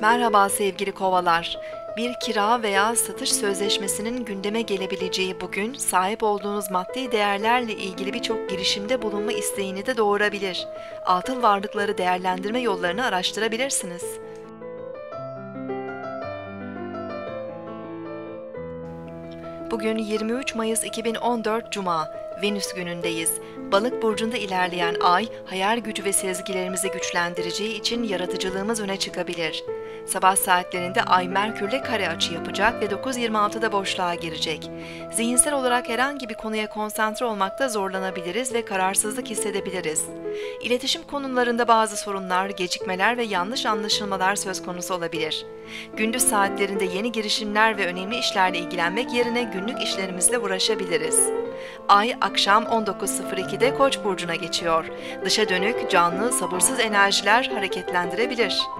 Merhaba sevgili kovalar. Bir kira veya satış sözleşmesinin gündeme gelebileceği bugün sahip olduğunuz maddi değerlerle ilgili birçok girişimde bulunma isteğini de doğurabilir. Atıl varlıkları değerlendirme yollarını araştırabilirsiniz. Bugün 23 Mayıs 2014 Cuma, Venüs günündeyiz. Balık burcunda ilerleyen ay, hayal gücü ve sezgilerimizi güçlendireceği için yaratıcılığımız öne çıkabilir. Sabah saatlerinde ay Merkürle kare açı yapacak ve 9.26'da boşluğa girecek. Zihinsel olarak herhangi bir konuya konsantre olmakta zorlanabiliriz ve kararsızlık hissedebiliriz. İletişim konularında bazı sorunlar, gecikmeler ve yanlış anlaşılmalar söz konusu olabilir. Gündüz saatlerinde yeni girişimler ve önemli işlerle ilgilenmek yerine günlük işlerimizle uğraşabiliriz. Ay akşam 19.02'de Koç burcuna geçiyor. Dışa dönük, canlı, sabırsız enerjiler hareketlendirebilir.